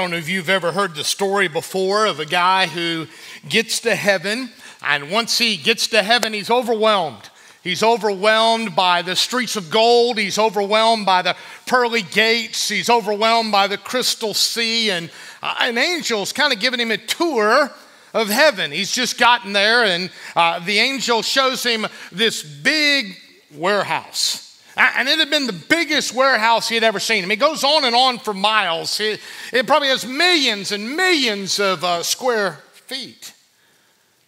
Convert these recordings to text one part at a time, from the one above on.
I don't know if you've ever heard the story before of a guy who gets to heaven, and once he gets to heaven, he's overwhelmed. He's overwhelmed by the streets of gold. He's overwhelmed by the pearly gates. He's overwhelmed by the crystal sea. And uh, an angel's kind of giving him a tour of heaven. He's just gotten there, and uh, the angel shows him this big warehouse. And it had been the biggest warehouse he had ever seen. I mean, it goes on and on for miles. It, it probably has millions and millions of uh, square feet.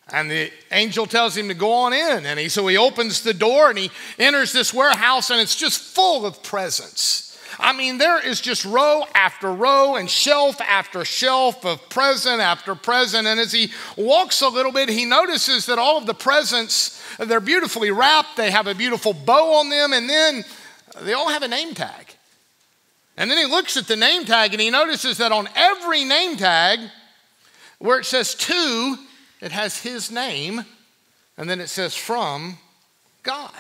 And the angel tells him to go on in. And he, so he opens the door and he enters this warehouse, and it's just full of presents. I mean, there is just row after row and shelf after shelf of present after present. And as he walks a little bit, he notices that all of the presents, they're beautifully wrapped, they have a beautiful bow on them, and then they all have a name tag. And then he looks at the name tag and he notices that on every name tag, where it says to, it has his name, and then it says from God.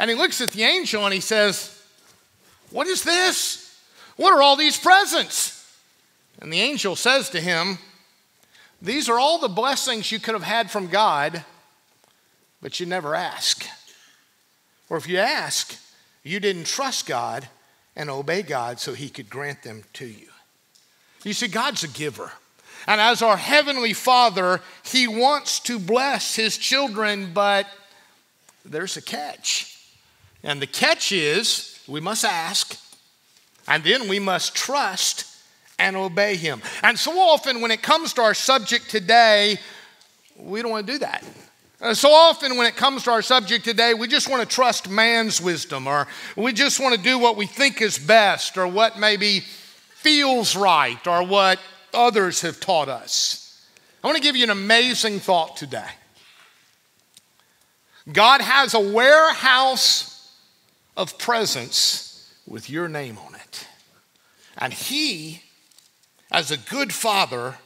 And he looks at the angel and he says, what is this? What are all these presents? And the angel says to him, These are all the blessings you could have had from God, but you never ask. Or if you ask, you didn't trust God and obey God so he could grant them to you. You see, God's a giver. And as our Heavenly Father, He wants to bless His children, but there's a catch. And the catch is we must ask, and then we must trust and obey Him. And so often, when it comes to our subject today, we don't want to do that. So often, when it comes to our subject today, we just want to trust man's wisdom, or we just want to do what we think is best, or what maybe feels right, or what others have taught us. I want to give you an amazing thought today. God has a warehouse of presents with your name on it. And He, as a good father,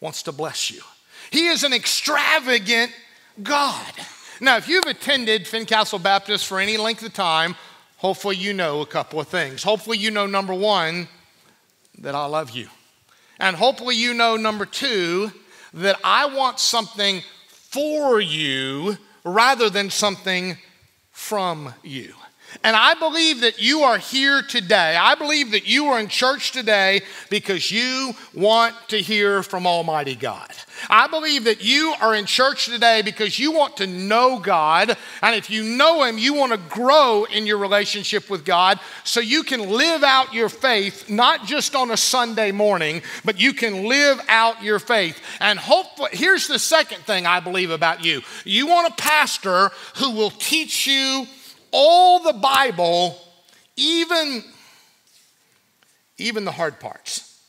wants to bless you. He is an extravagant God. Now, if you've attended Fincastle Baptist for any length of time, hopefully you know a couple of things. Hopefully, you know number one, that I love you. And hopefully, you know number two, that I want something for you rather than something from you. And I believe that you are here today. I believe that you are in church today because you want to hear from Almighty God. I believe that you are in church today because you want to know God. And if you know Him, you want to grow in your relationship with God so you can live out your faith, not just on a Sunday morning, but you can live out your faith. And hopefully, here's the second thing I believe about you you want a pastor who will teach you all the Bible, even, even the hard parts.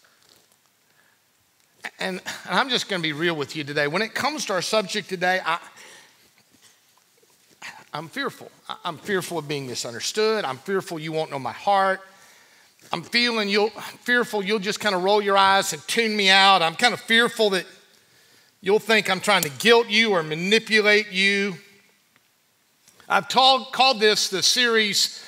And I'm just going to be real with you today. When it comes to our subject today, I, I'm fearful. I'm fearful of being misunderstood. I'm fearful you won't know my heart. I'm feeling you'll fearful you'll just kind of roll your eyes and tune me out. I'm kind of fearful that you'll think I'm trying to guilt you or manipulate you. I've called this the series,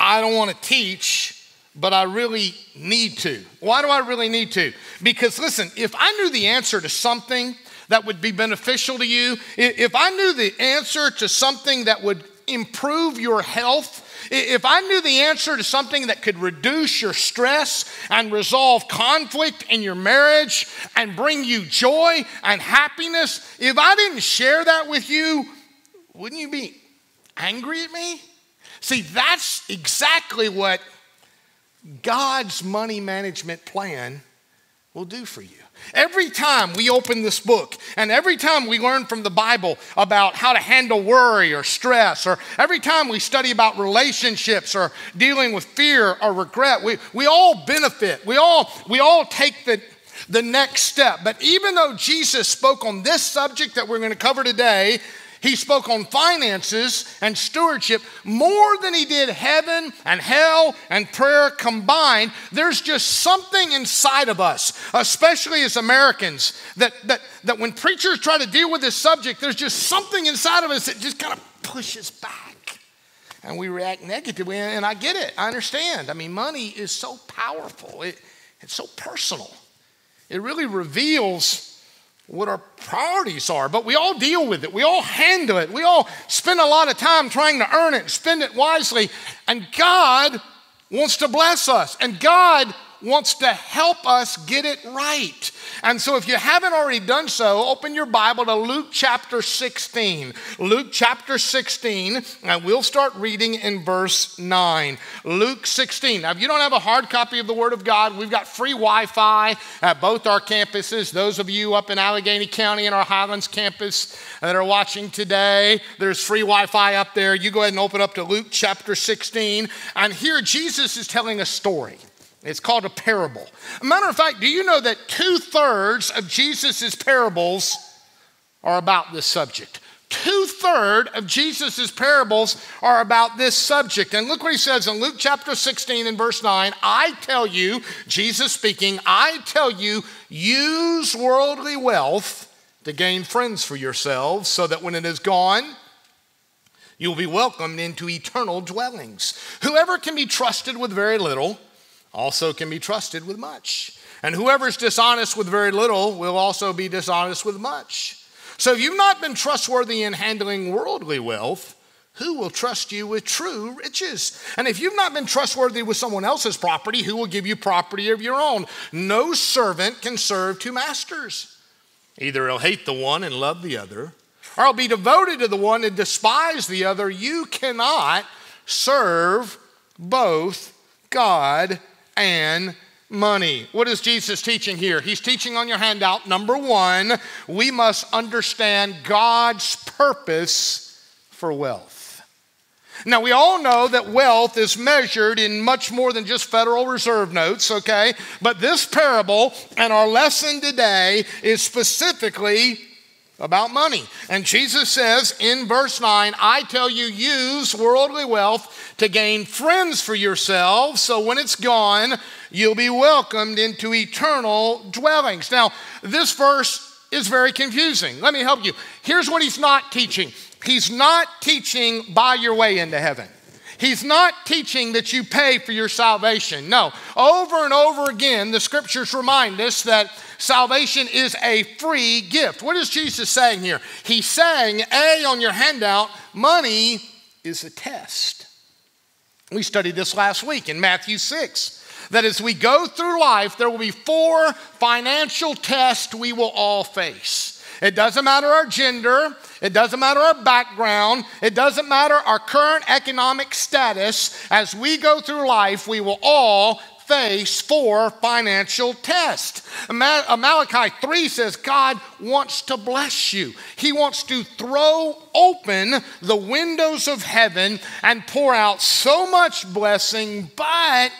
I Don't Want to Teach, but I really need to. Why do I really need to? Because listen, if I knew the answer to something that would be beneficial to you, if I knew the answer to something that would improve your health, if I knew the answer to something that could reduce your stress and resolve conflict in your marriage and bring you joy and happiness, if I didn't share that with you, wouldn't you be angry at me? See, that's exactly what God's money management plan will do for you. Every time we open this book and every time we learn from the Bible about how to handle worry or stress, or every time we study about relationships or dealing with fear or regret, we, we all benefit. We all, we all take the, the next step. But even though Jesus spoke on this subject that we're going to cover today, he spoke on finances and stewardship more than he did heaven and hell and prayer combined. There's just something inside of us, especially as Americans, that, that, that when preachers try to deal with this subject, there's just something inside of us that just kind of pushes back. And we react negatively. And I get it, I understand. I mean, money is so powerful. It, It's so personal. It really reveals what our priorities are, but we all deal with it. We all handle it. We all spend a lot of time trying to earn it, and spend it wisely. And God wants to bless us, and God wants to help us get it right. And so, if you haven't already done so, open your Bible to Luke chapter 16. Luke chapter 16, and we'll start reading in verse 9. Luke 16. Now, if you don't have a hard copy of the Word of God, we've got free Wi Fi at both our campuses. Those of you up in Alleghany County and our Highlands campus that are watching today, there's free Wi Fi up there. You go ahead and open up to Luke chapter 16. And here, Jesus is telling a story. It's called a parable. A matter of fact, do you know that two thirds of Jesus' parables are about this subject? Two thirds of Jesus' parables are about this subject. And look what he says in Luke chapter 16 and verse 9 I tell you, Jesus speaking, I tell you, use worldly wealth to gain friends for yourselves, so that when it is gone, you will be welcomed into eternal dwellings. Whoever can be trusted with very little also can be trusted with much. And whoever's dishonest with very little will also be dishonest with much. So if you've not been trustworthy in handling worldly wealth, who will trust you with true riches? And if you've not been trustworthy with someone else's property, who will give you property of your own? No servant can serve two masters. Either he'll hate the one and love the other, or he'll be devoted to the one and despise the other. You cannot serve both God and money. What is Jesus teaching here? He's teaching on your handout number one, we must understand God's purpose for wealth. Now, we all know that wealth is measured in much more than just Federal Reserve notes, okay? But this parable and our lesson today is specifically about money. And Jesus says in verse 9, I tell you, use worldly wealth to gain friends for yourselves, so when it's gone, you'll be welcomed into eternal dwellings. Now, this verse is very confusing. Let me help you. Here's what he's not teaching He's not teaching buy your way into heaven. He's not teaching that you pay for your salvation. No. Over and over again, the scriptures remind us that salvation is a free gift. What is Jesus saying here? He's saying, A, on your handout, money is a test. We studied this last week in Matthew 6 that as we go through life, there will be four financial tests we will all face. It doesn't matter our gender, it doesn't matter our background, it doesn't matter our current economic status. As we go through life, we will all face four financial tests. Malachi 3 says God wants to bless you. He wants to throw open the windows of heaven and pour out so much blessing, but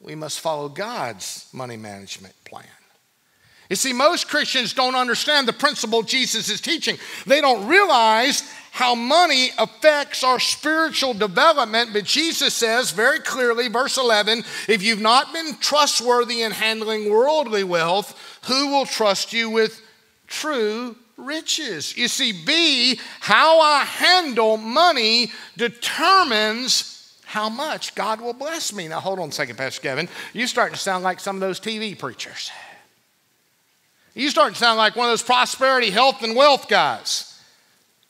we must follow God's money management. You see, most Christians don't understand the principle Jesus is teaching. They don't realize how money affects our spiritual development, but Jesus says very clearly, verse 11, if you've not been trustworthy in handling worldly wealth, who will trust you with true riches? You see, B, how I handle money determines how much God will bless me. Now, hold on a second, Pastor Kevin. You're starting to sound like some of those TV preachers. You start to sound like one of those prosperity, health, and wealth guys.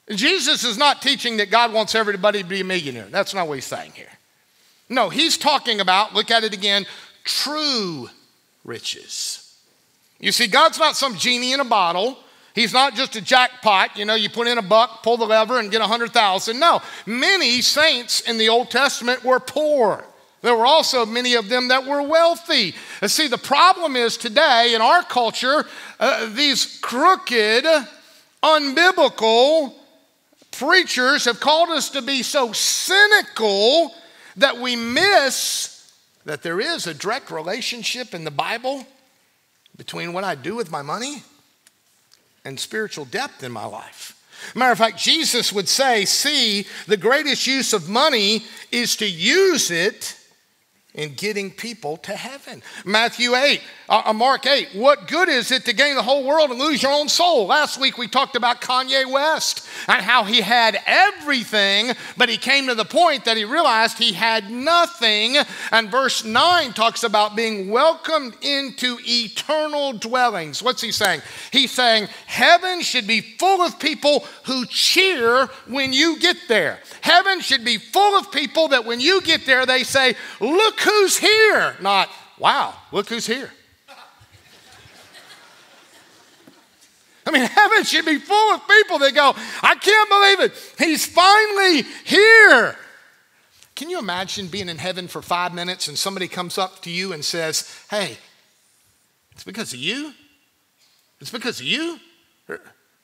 Jesus is not teaching that God wants everybody to be a millionaire. That's not what he's saying here. No, he's talking about, look at it again, true riches. You see, God's not some genie in a bottle. He's not just a jackpot, you know, you put in a buck, pull the lever, and get a hundred thousand. No, many saints in the Old Testament were poor. There were also many of them that were wealthy. And see, the problem is today in our culture, uh, these crooked, unbiblical preachers have called us to be so cynical that we miss that there is a direct relationship in the Bible between what I do with my money and spiritual depth in my life. Matter of fact, Jesus would say, See, the greatest use of money is to use it in getting people to heaven. Matthew 8, uh, uh, Mark 8, what good is it to gain the whole world and lose your own soul? Last week we talked about Kanye West and how he had everything, but he came to the point that he realized he had nothing. And verse 9 talks about being welcomed into eternal dwellings. What's he saying? He's saying heaven should be full of people who cheer when you get there. Heaven should be full of people that when you get there, they say, Look who's here. Not, wow, look who's here. I mean, heaven should be full of people that go, I can't believe it. He's finally here. Can you imagine being in heaven for five minutes and somebody comes up to you and says, Hey, it's because of you? It's because of you? Er,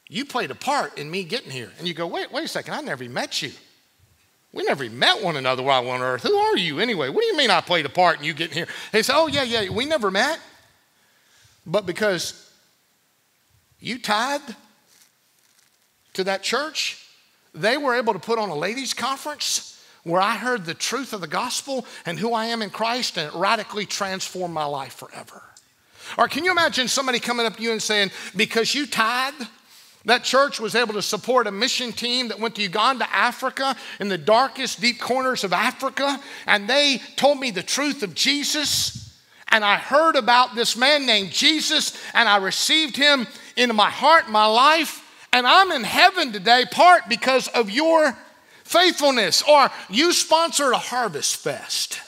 you played a part in me getting here. And you go, Wait, wait a second, I never even met you. We never even met one another while on earth. Who are you anyway? What do you mean I played a part in you getting here? They say, Oh, yeah, yeah, we never met. But because you tithed to that church, they were able to put on a ladies' conference where I heard the truth of the gospel and who I am in Christ, and it radically transformed my life forever. Or can you imagine somebody coming up to you and saying, Because you tithe, that church was able to support a mission team that went to Uganda, Africa, in the darkest, deep corners of Africa, and they told me the truth of Jesus. And I heard about this man named Jesus, and I received him into my heart, my life, and I'm in heaven today, part because of your faithfulness. Or you sponsored a harvest fest.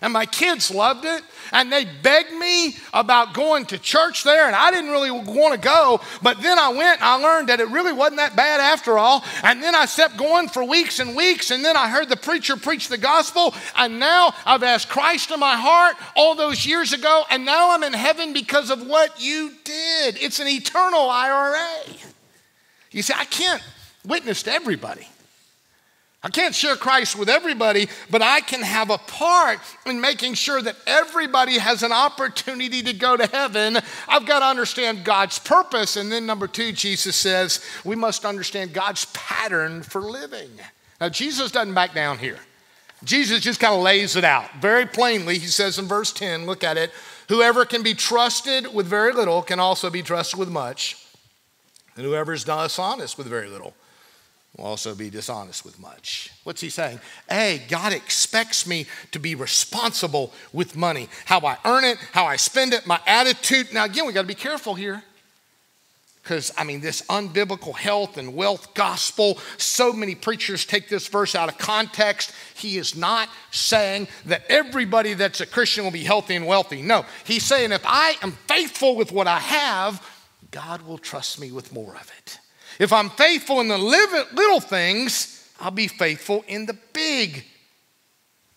And my kids loved it, and they begged me about going to church there, and I didn't really want to go. But then I went and I learned that it really wasn't that bad after all. And then I kept going for weeks and weeks, and then I heard the preacher preach the gospel, and now I've asked Christ in my heart all those years ago, and now I'm in heaven because of what you did. It's an eternal IRA. You see, I can't witness to everybody. I can't share Christ with everybody, but I can have a part in making sure that everybody has an opportunity to go to heaven. I've got to understand God's purpose. And then, number two, Jesus says we must understand God's pattern for living. Now, Jesus doesn't back down here. Jesus just kind of lays it out very plainly. He says in verse 10, look at it whoever can be trusted with very little can also be trusted with much. And whoever is dishonest with very little will also be dishonest with much. What's he saying? Hey, God expects me to be responsible with money. How I earn it, how I spend it, my attitude. Now, again, we got to be careful here. Because, I mean, this unbiblical health and wealth gospel, so many preachers take this verse out of context. He is not saying that everybody that's a Christian will be healthy and wealthy. No, he's saying if I am faithful with what I have, God will trust me with more of it. If I'm faithful in the little things, I'll be faithful in the big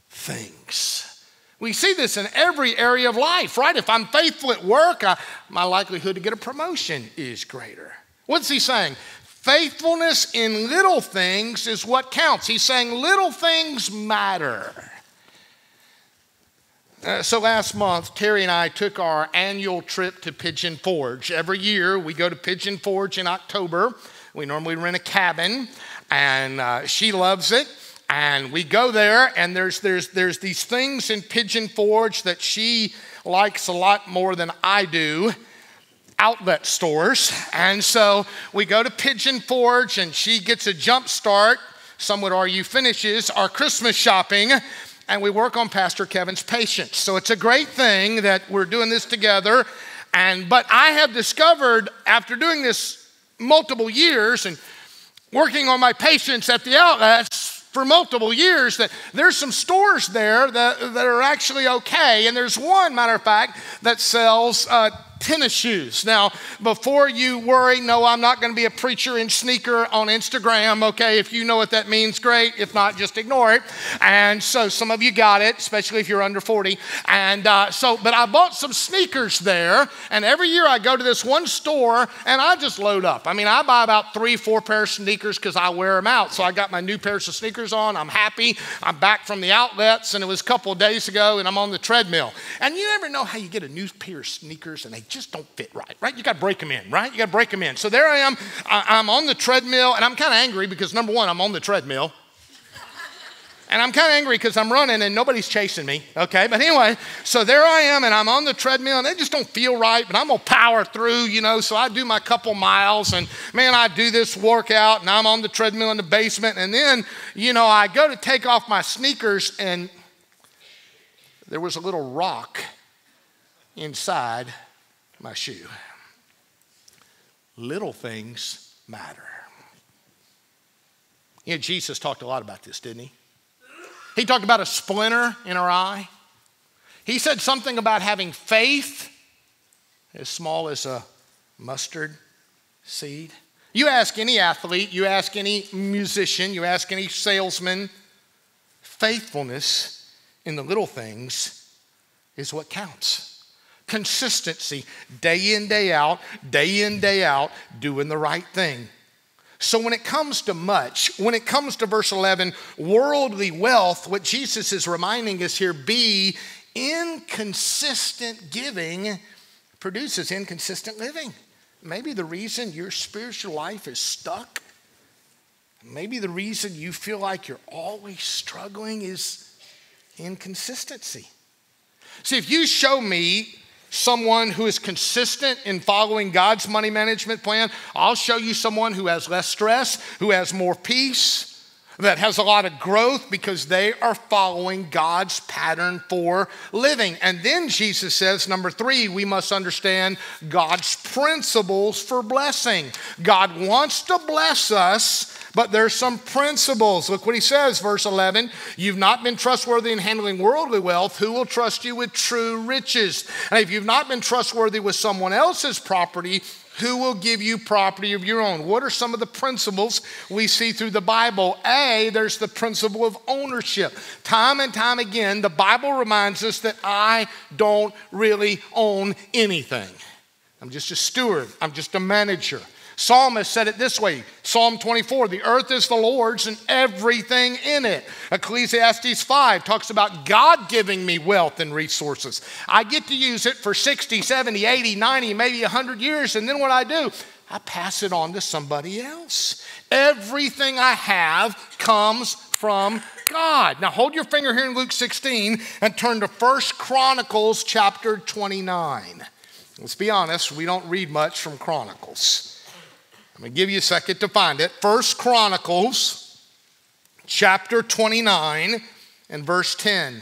things. We see this in every area of life, right? If I'm faithful at work, I, my likelihood to get a promotion is greater. What's he saying? Faithfulness in little things is what counts. He's saying little things matter. Uh, so last month, Terry and I took our annual trip to Pigeon Forge. Every year, we go to Pigeon Forge in October. We normally rent a cabin, and uh, she loves it. And we go there, and there's, there's, there's these things in Pigeon Forge that she likes a lot more than I do outlet stores. And so we go to Pigeon Forge, and she gets a jump start. Some would argue finishes our Christmas shopping and we work on Pastor Kevin's patience. So it's a great thing that we're doing this together. And but I have discovered after doing this multiple years and working on my patience at the outlets for multiple years that there's some stores there that, that are actually okay. And there's one, matter of fact, that sells uh, tennis shoes. Now, before you worry, no, I'm not going to be a preacher in sneaker on Instagram, okay? If you know what that means, great. If not, just ignore it. And so some of you got it, especially if you're under 40. And uh, so, but I bought some sneakers there, and every year I go to this one store and I just load up. I mean, I buy about three, four pairs of sneakers because I wear them out. So I got my new pairs of sneakers on. I'm happy. I'm back from the outlets, and it was a couple days ago, and I'm on the treadmill. And you never know how you get a new pair of sneakers and they just don't fit right, right? You got to break them in, right? You got to break them in. So there I am. I, am on the treadmill, and I'm kind of angry because number one, I'm on the treadmill. And I'm kind of angry because I'm running and nobody's chasing me, okay? But anyway, so there I am and I'm on the treadmill and it just don't feel right, but I'm gonna power through, you know. So I do my couple miles and man, I do this workout and I'm on the treadmill in the basement. And then, you know, I go to take off my sneakers and there was a little rock inside my shoe. Little things matter. You know, Jesus talked a lot about this, didn't he? He talked about a splinter in our eye. He said something about having faith as small as a mustard seed. You ask any athlete, you ask any musician, you ask any salesman, faithfulness in the little things is what counts. Consistency, day in, day out, day in, day out, doing the right thing. So, when it comes to much, when it comes to verse 11, worldly wealth, what Jesus is reminding us here be inconsistent giving produces inconsistent living. Maybe the reason your spiritual life is stuck, maybe the reason you feel like you're always struggling is inconsistency. See, if you show me someone who is consistent in following God's money management plan. I'll show you someone who has less stress, who has more peace, that has a lot of growth because they are following God's pattern for living. And then Jesus says, number three, we must understand God's principles for blessing. God wants to bless us but there's some principles. Look what he says, verse 11. You've not been trustworthy in handling worldly wealth. Who will trust you with true riches? And if you've not been trustworthy with someone else's property, who will give you property of your own? What are some of the principles we see through the Bible? A, there's the principle of ownership. Time and time again, the Bible reminds us that I don't really own anything. I'm just a steward, I'm just a manager. Psalmist said it this way Psalm 24 the earth is the Lord's and everything in it. Ecclesiastes 5 talks about God giving me wealth and resources. I get to use it for 60, 70, 80, 90, maybe 100 years, and then what I do, I pass it on to somebody else. Everything I have comes from God. Now hold your finger here in Luke 16 and turn to First Chronicles chapter 29. Let's be honest, we don't read much from Chronicles. I'm going to give you a second to find it. First Chronicles chapter 29 and verse 10.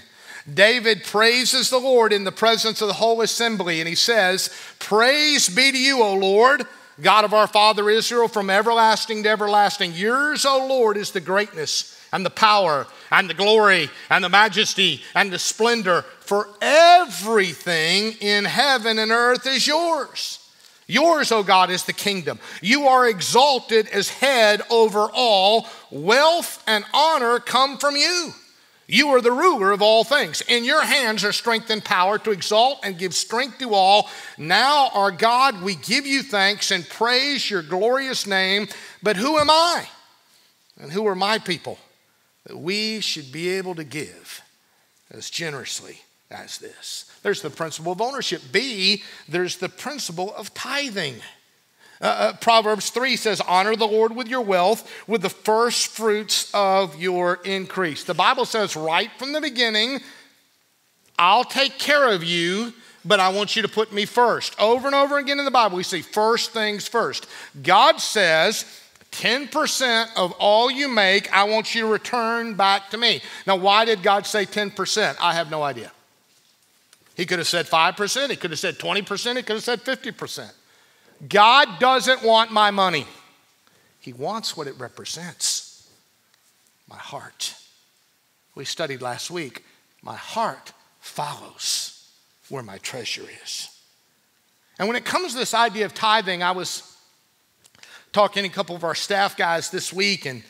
David praises the Lord in the presence of the whole assembly, and he says, Praise be to you, O Lord, God of our father Israel, from everlasting to everlasting. Yours, O Lord, is the greatness and the power and the glory and the majesty and the splendor, for everything in heaven and earth is yours. Yours, O God, is the kingdom. You are exalted as head over all. Wealth and honor come from you. You are the ruler of all things. In your hands are strength and power to exalt and give strength to all. Now, our God, we give you thanks and praise your glorious name. But who am I? And who are my people that we should be able to give as generously as this? There's the principle of ownership. B, there's the principle of tithing. Uh, uh, Proverbs 3 says, Honor the Lord with your wealth, with the first fruits of your increase. The Bible says right from the beginning, I'll take care of you, but I want you to put me first. Over and over again in the Bible, we see first things first. God says, 10% of all you make, I want you to return back to me. Now, why did God say 10%? I have no idea. He could have said 5%, he could have said 20%, he could have said 50%. God doesn't want my money, He wants what it represents my heart. We studied last week, my heart follows where my treasure is. And when it comes to this idea of tithing, I was talking to a couple of our staff guys this week, and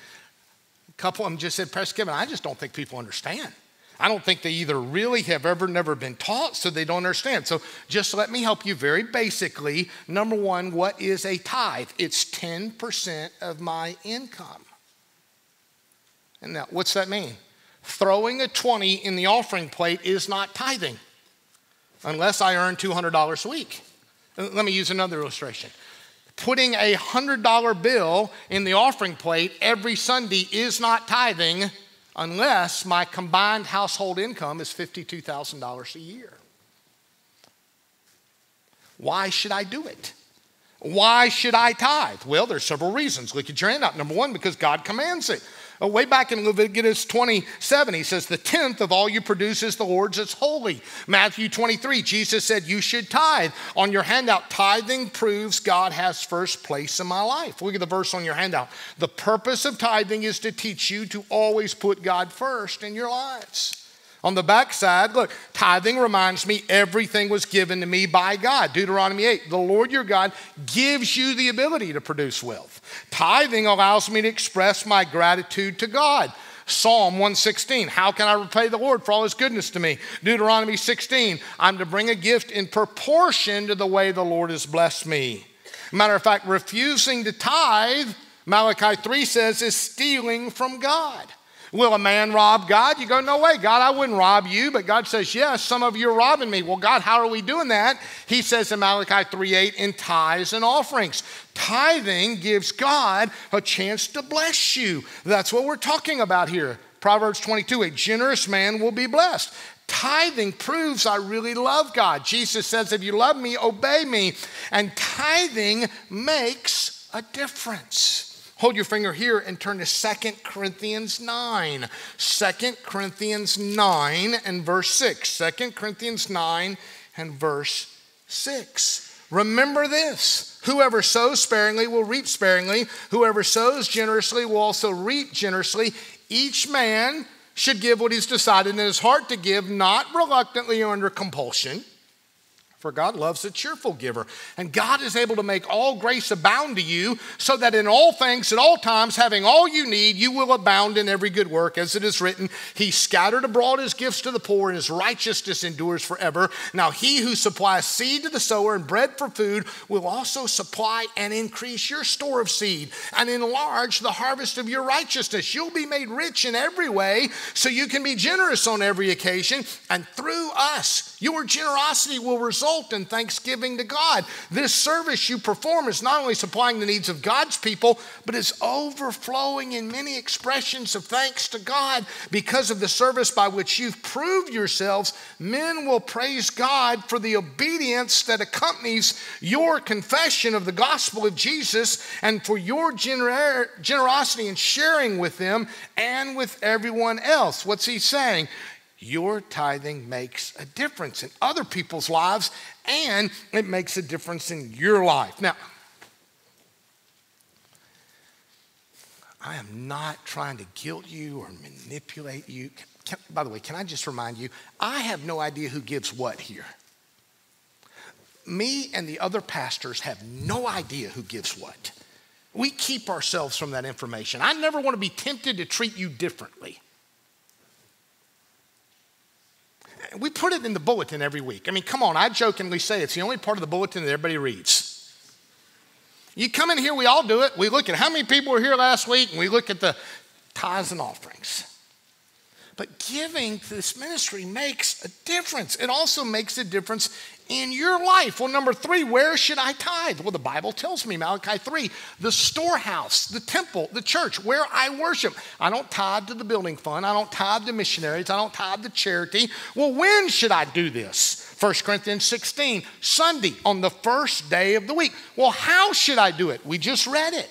a couple of them just said, Pastor Kevin, I just don't think people understand. I don't think they either really have ever never been taught, so they don't understand. So just let me help you very basically. Number one, what is a tithe? It's 10% of my income. And now, what's that mean? Throwing a 20 in the offering plate is not tithing unless I earn $200 a week. Uh, let me use another illustration. Putting a $100 bill in the offering plate every Sunday is not tithing unless my combined household income is $52,000 a year. Why should I do it? Why should I tithe? Well, there's several reasons. Look at your handout. Number one, because God commands it. Oh, way back in Leviticus 27, he says, The tenth of all you produce is the Lord's, it's holy. Matthew 23, Jesus said, You should tithe. On your handout, tithing proves God has first place in my life. Look at the verse on your handout. The purpose of tithing is to teach you to always put God first in your lives. On the back side, look, tithing reminds me everything was given to me by God. Deuteronomy 8, the Lord your God gives you the ability to produce wealth. Tithing allows me to express my gratitude to God. Psalm 116, how can I repay the Lord for all his goodness to me? Deuteronomy 16, I'm to bring a gift in proportion to the way the Lord has blessed me. Matter of fact, refusing to tithe, Malachi 3 says, is stealing from God. Will a man rob God? You go, no way, God, I wouldn't rob you. But God says, yes, some of you are robbing me. Well, God, how are we doing that? He says in Malachi 3:8, in tithes and offerings. Tithing gives God a chance to bless you. That's what we're talking about here. Proverbs 22, a generous man will be blessed. Tithing proves I really love God. Jesus says, if you love me, obey me. And tithing makes a difference. Hold your finger here and turn to Second Corinthians 9. 2 Corinthians 9 and verse 6. 2 Corinthians 9 and verse 6. Remember this whoever sows sparingly will reap sparingly, whoever sows generously will also reap generously. Each man should give what he's decided in his heart to give, not reluctantly or under compulsion for God loves a cheerful giver. And God is able to make all grace abound to you, so that in all things, at all times, having all you need, you will abound in every good work. As it is written, He scattered abroad His gifts to the poor, and His righteousness endures forever. Now, He who supplies seed to the sower and bread for food will also supply and increase your store of seed and enlarge the harvest of your righteousness. You'll be made rich in every way, so you can be generous on every occasion. And through us, your generosity will result result in thanksgiving to God. This service you perform is not only supplying the needs of God's people, but is overflowing in many expressions of thanks to God because of the service by which you've proved yourselves. Men will praise God for the obedience that accompanies your confession of the gospel of Jesus and for your gener- generosity in sharing with them and with everyone else. What's he saying? Your tithing makes a difference in other people's lives and it makes a difference in your life. Now, I am not trying to guilt you or manipulate you. Can, by the way, can I just remind you, I have no idea who gives what here. Me and the other pastors have no idea who gives what. We keep ourselves from that information. I never want to be tempted to treat you differently. We put it in the bulletin every week. I mean, come on, I jokingly say it's the only part of the bulletin that everybody reads. You come in here, we all do it. We look at how many people were here last week, and we look at the tithes and offerings. But giving to this ministry makes a difference. It also makes a difference in your life. Well, number three, where should I tithe? Well, the Bible tells me, Malachi 3, the storehouse, the temple, the church, where I worship. I don't tithe to the building fund. I don't tithe to missionaries. I don't tithe to charity. Well, when should I do this? 1 Corinthians 16, Sunday, on the first day of the week. Well, how should I do it? We just read it.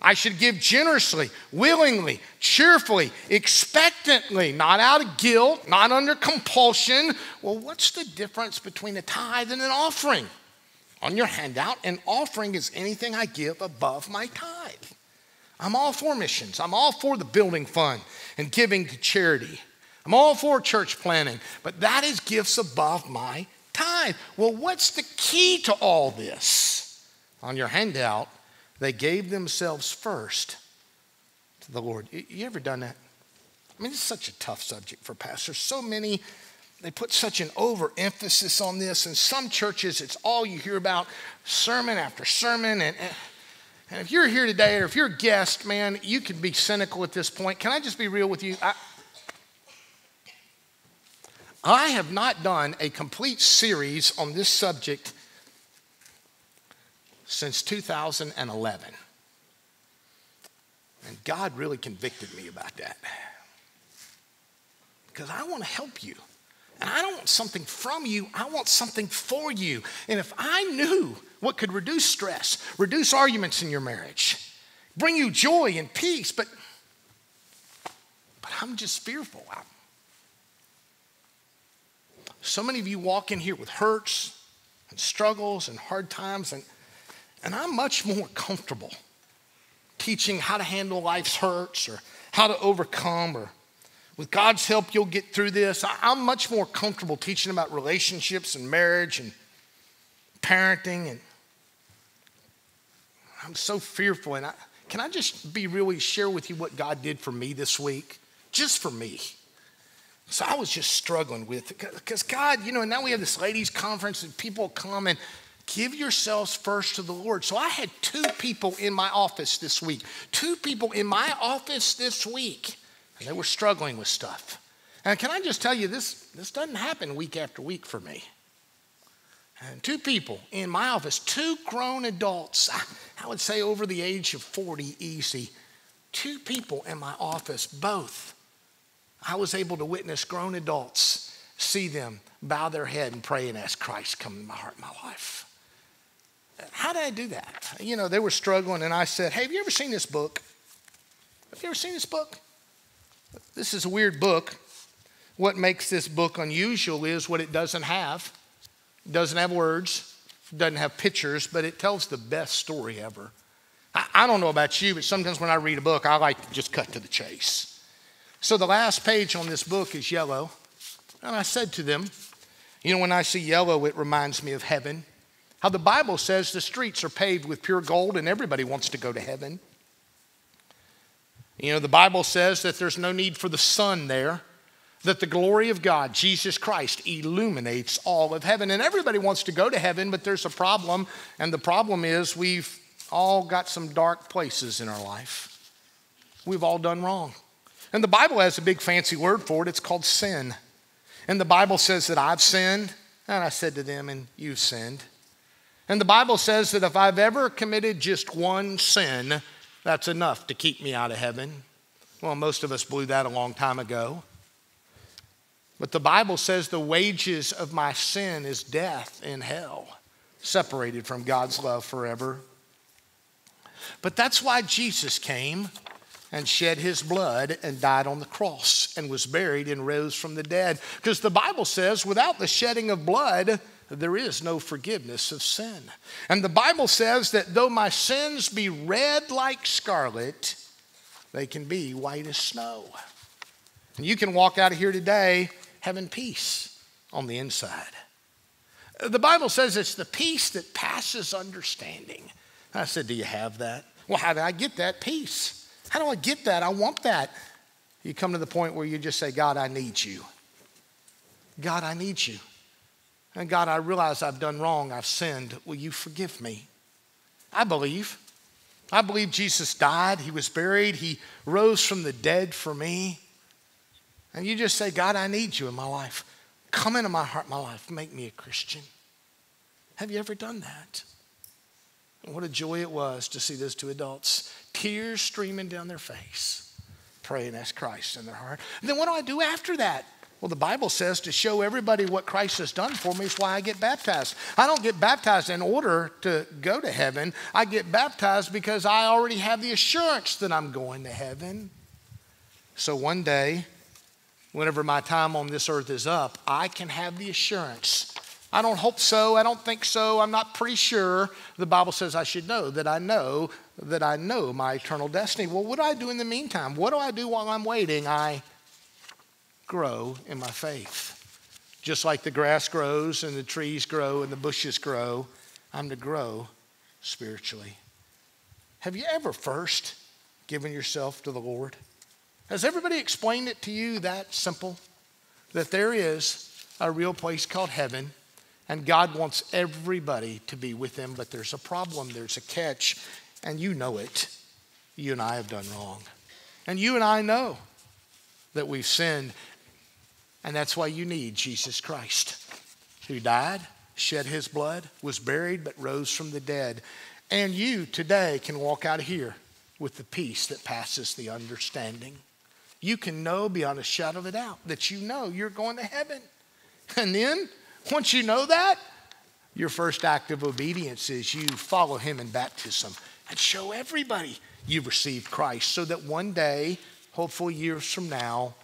I should give generously, willingly, cheerfully, expectantly, not out of guilt, not under compulsion. Well, what's the difference between a tithe and an offering? On your handout, an offering is anything I give above my tithe. I'm all for missions. I'm all for the building fund and giving to charity. I'm all for church planning, but that is gifts above my tithe. Well, what's the key to all this? On your handout, they gave themselves first to the Lord. You ever done that? I mean, it's such a tough subject for pastors. So many, they put such an overemphasis on this. In some churches, it's all you hear about sermon after sermon. And, and if you're here today or if you're a guest, man, you can be cynical at this point. Can I just be real with you? I, I have not done a complete series on this subject since 2011. And God really convicted me about that. because I want to help you. And I don't want something from you, I want something for you. And if I knew what could reduce stress, reduce arguments in your marriage, bring you joy and peace, but, but I'm just fearful. So many of you walk in here with hurts and struggles and hard times, and, and I'm much more comfortable teaching how to handle life's hurts or how to overcome or with God's help, you'll get through this. I'm much more comfortable teaching about relationships and marriage and parenting. And I'm so fearful. And I, can I just be really share with you what God did for me this week? Just for me. So I was just struggling with it because God, you know, and now we have this ladies' conference and people come and give yourselves first to the Lord. So I had two people in my office this week, two people in my office this week and they were struggling with stuff. And can I just tell you, this, this doesn't happen week after week for me. And two people in my office, two grown adults, I would say over the age of 40, easy. Two people in my office, both. I was able to witness grown adults see them bow their head and pray and ask Christ come in my heart, my life. How did I do that? You know, they were struggling, and I said, Hey, have you ever seen this book? Have you ever seen this book? This is a weird book. What makes this book unusual is what it doesn't have. It doesn't have words, doesn't have pictures, but it tells the best story ever. I, I don't know about you, but sometimes when I read a book, I like to just cut to the chase. So the last page on this book is yellow. And I said to them, You know, when I see yellow, it reminds me of heaven. How the Bible says the streets are paved with pure gold and everybody wants to go to heaven. You know, the Bible says that there's no need for the sun there, that the glory of God, Jesus Christ, illuminates all of heaven. And everybody wants to go to heaven, but there's a problem. And the problem is we've all got some dark places in our life. We've all done wrong. And the Bible has a big fancy word for it. It's called sin. And the Bible says that I've sinned, and I said to them, and you've sinned. And the Bible says that if I've ever committed just one sin, that's enough to keep me out of heaven. Well, most of us blew that a long time ago. But the Bible says the wages of my sin is death in hell, separated from God's love forever. But that's why Jesus came and shed his blood and died on the cross and was buried and rose from the dead. Because the Bible says, without the shedding of blood, there is no forgiveness of sin. And the Bible says that though my sins be red like scarlet, they can be white as snow. And you can walk out of here today having peace on the inside. The Bible says it's the peace that passes understanding. I said, Do you have that? Well, how do I get that peace? How do I get that? I want that. You come to the point where you just say, God, I need you. God, I need you. And God, I realize I've done wrong. I've sinned. Will you forgive me? I believe. I believe Jesus died. He was buried. He rose from the dead for me. And you just say, God, I need you in my life. Come into my heart, my life. Make me a Christian. Have you ever done that? And what a joy it was to see those two adults, tears streaming down their face, pray and ask Christ in their heart. And then what do I do after that? Well, the Bible says to show everybody what Christ has done for me is why I get baptized. I don't get baptized in order to go to heaven. I get baptized because I already have the assurance that I'm going to heaven. So one day, whenever my time on this earth is up, I can have the assurance. I don't hope so. I don't think so. I'm not pretty sure. The Bible says I should know that I know that I know my eternal destiny. Well, what do I do in the meantime? What do I do while I'm waiting? I grow in my faith. Just like the grass grows and the trees grow and the bushes grow, I'm to grow spiritually. Have you ever first given yourself to the Lord? Has everybody explained it to you that simple? That there is a real place called heaven, and God wants everybody to be with Him, but there's a problem, there's a catch, and you know it. You and I have done wrong. And you and I know that we've sinned and that's why you need Jesus Christ, who died, shed his blood, was buried, but rose from the dead. And you today can walk out of here with the peace that passes the understanding. you can know beyond a shadow of a doubt that you know you're going to heaven. And then, once you know that, your first act of obedience is you follow him in baptism and show everybody you've received Christ so that one day, hopefully years from now,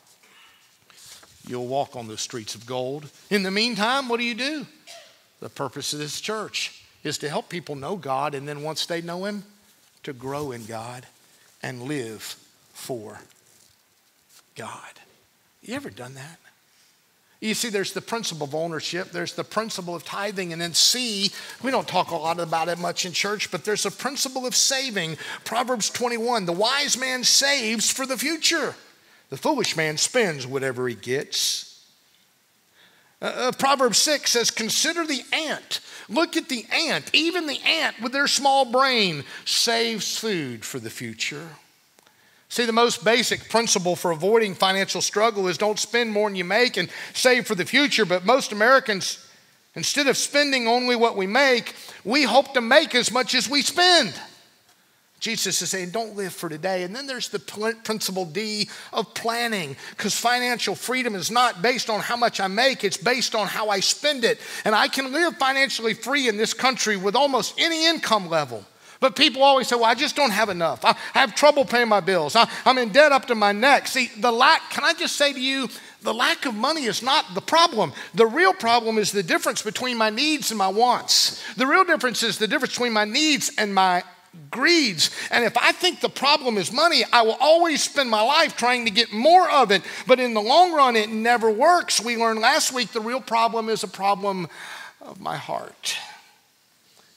you'll walk on the streets of gold. In the meantime, what do you do? The purpose of this church is to help people know God, and then once they know Him, to grow in God and live for God. You ever done that? You see, there's the principle of ownership, there's the principle of tithing, and then C, we don't talk a lot about it much in church, but there's a principle of saving. Proverbs 21 the wise man saves for the future, the foolish man spends whatever he gets. Uh, uh, Proverbs 6 says, Consider the ant. Look at the ant. Even the ant with their small brain saves food for the future. See, the most basic principle for avoiding financial struggle is don't spend more than you make and save for the future. But most Americans, instead of spending only what we make, we hope to make as much as we spend. Jesus is saying, don't live for today. And then there's the principle D of planning, because financial freedom is not based on how much I make, it's based on how I spend it. And I can live financially free in this country with almost any income level. But people always say, well, I just don't have enough. I, have trouble paying my bills. I, I'm in debt up to my neck. See, the lack, can I just say to you, the lack of money is not the problem. The real problem is the difference between my needs and my wants. The real difference is the difference between my needs and my greeds. And if I think the problem is money, I will always spend my life trying to get more of it. But in the long run, it never works. We learned last week the real problem is a problem of my heart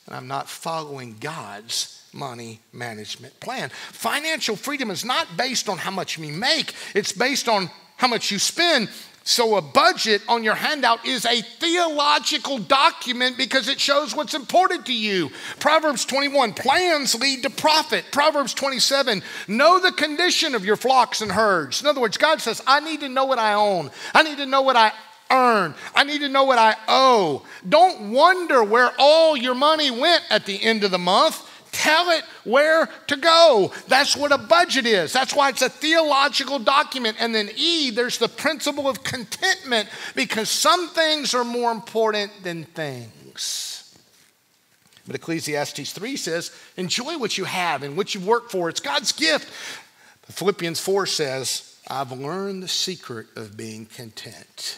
and I'm not following God's money management plan. Financial freedom is not based on how much we make, it's based on how much you spend. So, a budget on your handout is a theological document because it shows what's important to you. Proverbs 21 plans lead to profit. Proverbs 27 know the condition of your flocks and herds. In other words, God says, I need to know what I own, I need to know what I earn. I need to know what I owe. Don't wonder where all your money went at the end of the month. Tell it where to go. That's what a budget is. That's why it's a theological document. And then E, there's the principle of contentment because some things are more important than things. But Ecclesiastes 3 says, enjoy what you have and what you work for. It's God's gift. Philippians 4 says, I've learned the secret of being content.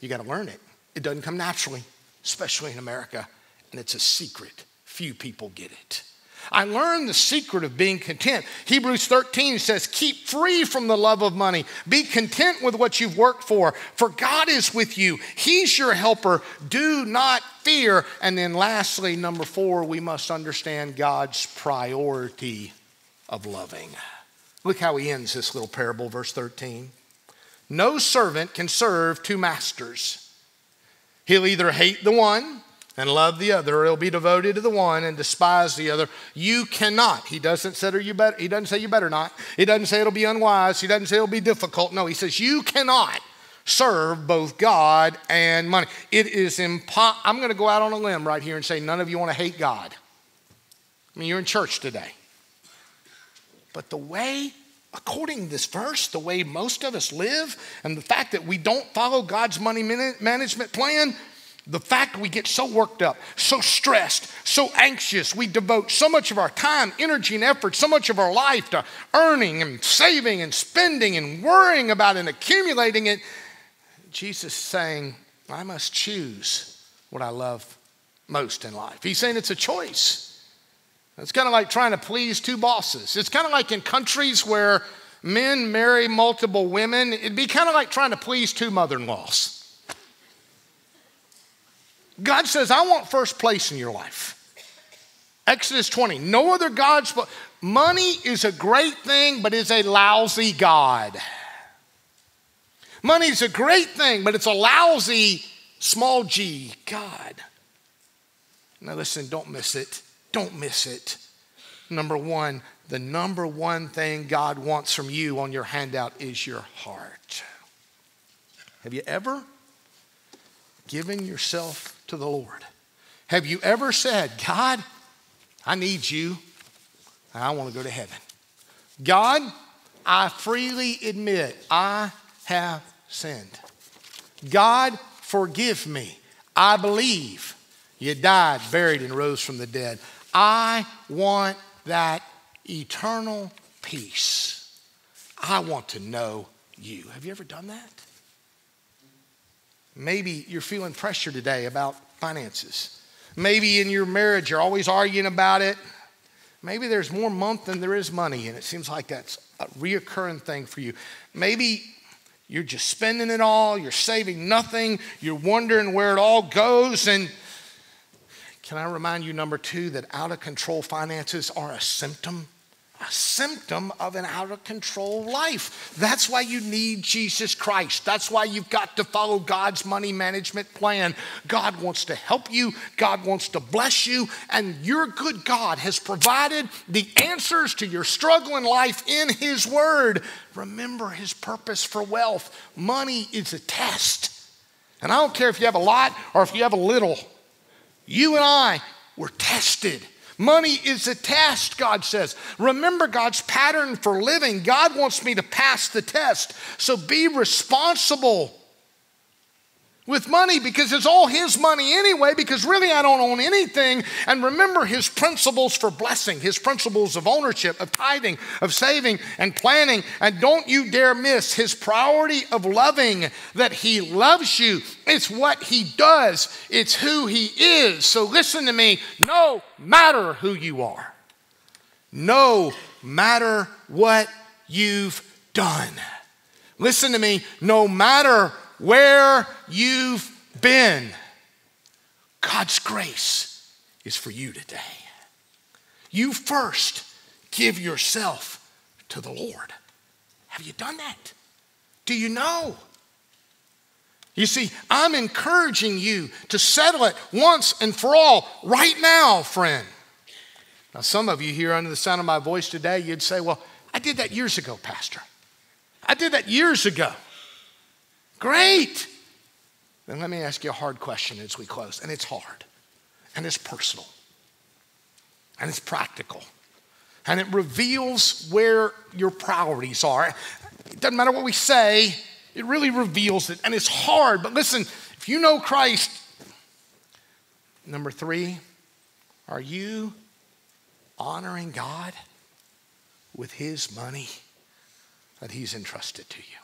You got to learn it. It doesn't come naturally, especially in America, and it's a secret. Few people get it. I learned the secret of being content. Hebrews 13 says, Keep free from the love of money. Be content with what you've worked for, for God is with you. He's your helper. Do not fear. And then, lastly, number four, we must understand God's priority of loving. Look how he ends this little parable, verse 13. No servant can serve two masters. He'll either hate the one and love the other, or he'll be devoted to the one and despise the other. You cannot. He doesn't say you better. He doesn't say you better not. He doesn't say it'll be unwise. He doesn't say it'll be difficult. No, he says you cannot serve both God and money. It is impossible. I'm going to go out on a limb right here and say none of you want to hate God. I mean, you're in church today. But the way according to this verse, the way most of us live, and the fact that we don't follow God's money management plan, the fact we get so worked up, so stressed, so anxious, we devote so much of our time, energy, and effort, so much of our life to earning and saving and spending and worrying about and accumulating it. Jesus is saying, I must choose what I love most in life. He's saying it's a choice. It's kind of like trying to please two bosses. It's kind of like in countries where men marry multiple women, it'd be kind of like trying to please two mother in laws. God says, I want first place in your life. Exodus 20, no other gods but money is a great thing, but is a lousy God. Money is a great thing, but it's a lousy, small g, God. Now listen, don't miss it. Don't miss it. Number one, the number one thing God wants from you on your handout is your heart. Have you ever given yourself to the Lord? Have you ever said, God, I need you. I want to go to heaven. God, I freely admit I have sinned. God, forgive me. I believe you died, buried, and rose from the dead. I want that eternal peace. I want to know you. Have you ever done that? Maybe you're feeling pressure today about finances. Maybe in your marriage you're always arguing about it. Maybe there's more month than there is money, and it seems like that's a reoccurring thing for you. Maybe you're just spending it all, you're saving nothing, you're wondering where it all goes. And can I remind you, number two, that out of control finances are a symptom a symptom of an out of control life. That's why you need Jesus Christ. That's why you've got to follow God's money management plan. God wants to help you, God wants to bless you, and your good God has provided the answers to your struggle in life in His Word. Remember His purpose for wealth. Money is a test. And I don't care if you have a lot or if you have a little, you and I were tested Money is a test, God says. Remember God's pattern for living. God wants me to pass the test. So be responsible with money because it's all his money anyway, because really I don't own anything. And remember his principles for blessing, his principles of ownership, of tithing, of saving and planning. And don't you dare miss his priority of loving, that he loves you. It's what he does, it's who he is. So listen to me no matter who you are, no matter what you've done. Listen to me, no matter where you've been. God's grace is for you today. You first give yourself to the Lord. Have you done that? Do you know? You see, I'm encouraging you to settle it once and for all right now, friend. Now, some of you here under the sound of my voice today, you'd say, Well, I did that years ago, Pastor. I did that years ago. Great. Then let me ask you a hard question as we close. And it's hard, and it's personal, and it's practical, and it reveals where your priorities are. It doesn't matter what we say, it really reveals it. And it's hard, but listen, if you know Christ, number three, are you honoring God with His money that He's entrusted to you?